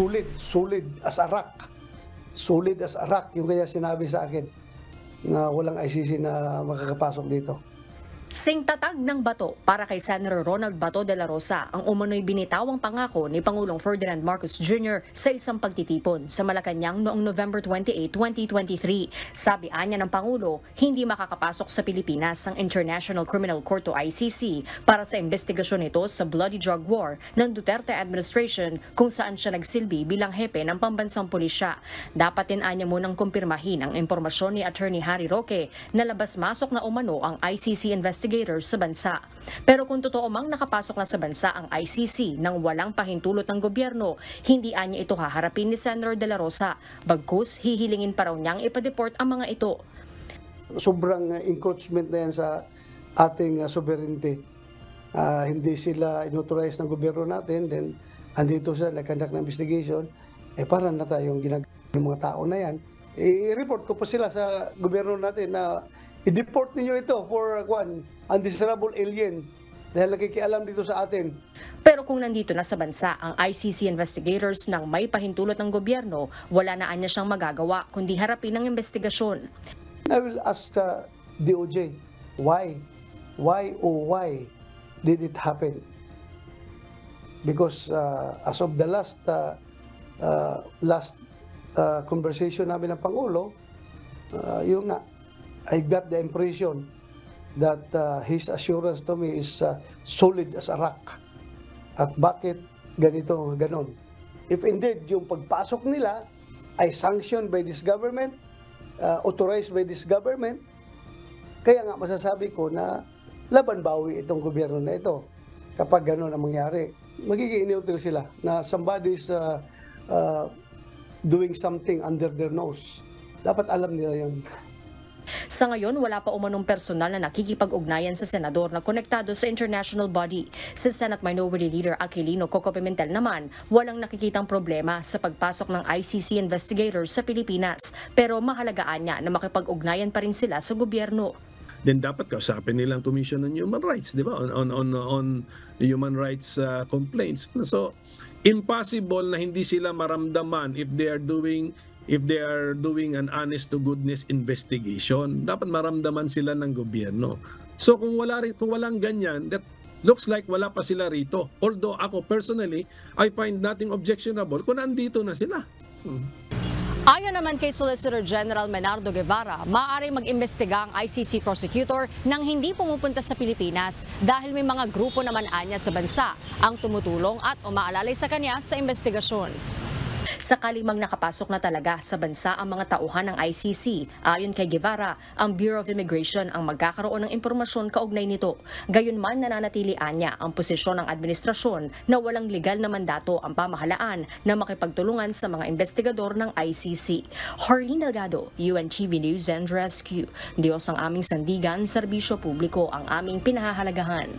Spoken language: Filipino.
solid, solid as a rock. Solid as a rock, yung kaya sinabi sa akin na walang ICC na makakapasok dito. Singtatag ng bato para kay Senator Ronald Bato de la Rosa ang umano'y binitawang pangako ni Pangulong Ferdinand Marcos Jr. sa isang pagtitipon sa Malacanang noong November 28, 2023. Sabi anya ng Pangulo, hindi makakapasok sa Pilipinas ang International Criminal Court o ICC para sa investigasyon nito sa bloody drug war ng Duterte administration kung saan siya nagsilbi bilang hepe ng pambansang pulisya. Dapat din anya munang kumpirmahin ang impormasyon ni Attorney Harry Roque na labas-masok na umano ang ICC investigators sa bansa. Pero kung totoo mang nakapasok na sa bansa ang ICC nang walang pahintulot ng gobyerno, hindi anya ito haharapin ni Senator De La Rosa. Bagkus, hihilingin pa raw niyang ipadeport ang mga ito. Sobrang uh, encroachment na yan sa ating uh, sovereignty. Ah, hindi sila inauthorize ng gobyerno natin, then andito sila nag-conduct ng investigation, eh parang na tayong ginagawa ng mga tao na yan. I-report ko pa sila sa gobyerno natin na i-deport ninyo ito for kwan, undesirable alien dahil nakikialam dito sa atin. Pero kung nandito na sa bansa ang ICC investigators nang may pahintulot ng gobyerno, wala na anya siyang magagawa kundi harapin ang investigasyon. I will ask uh, DOJ, why? Why oh why did it happen? Because uh, as of the last uh, uh, last uh, conversation namin ng Pangulo, uh, yun nga, I got the impression that uh, his assurance to me is uh, solid as a rock. At bakit ganito, ganon? If indeed yung pagpasok nila ay sanctioned by this government, uh, authorized by this government, kaya nga masasabi ko na laban bawi itong gobyerno na ito kapag gano'n ang mangyari. Magiging inutil sila na somebody's uh, uh, doing something under their nose. Dapat alam nila yun. Sa ngayon, wala pa umanong personal na nakikipag-ugnayan sa senador na konektado sa international body. Si Senate Minority Leader Aquilino Coco Pimentel naman, walang nakikitang problema sa pagpasok ng ICC investigators sa Pilipinas. Pero mahalagaan niya na makipag-ugnayan pa rin sila sa gobyerno. then dapat kausapin nilang Commission on Human Rights, di ba? On on on, on human rights uh, complaints. So impossible na hindi sila maramdaman if they are doing if they are doing an honest to goodness investigation. Dapat maramdaman sila ng gobyerno. So kung wala rin kung walang ganyan, that looks like wala pa sila rito. Although ako personally, I find nothing objectionable kung nandito na sila. Ayon naman kay Solicitor General Menardo Guevara, maaari mag-imbestiga ang ICC prosecutor nang hindi pumupunta sa Pilipinas dahil may mga grupo naman anya sa bansa ang tumutulong at umaalalay sa kanya sa investigasyon. Sakali mang nakapasok na talaga sa bansa ang mga tauhan ng ICC, ayon kay Guevara, ang Bureau of Immigration ang magkakaroon ng impormasyon kaugnay nito. Gayunman nananatilian niya ang posisyon ng administrasyon na walang legal na mandato ang pamahalaan na makipagtulungan sa mga investigador ng ICC. Harleen Delgado, UNTV News and Rescue. Diyos ang aming sandigan, serbisyo publiko ang aming pinahahalagahan.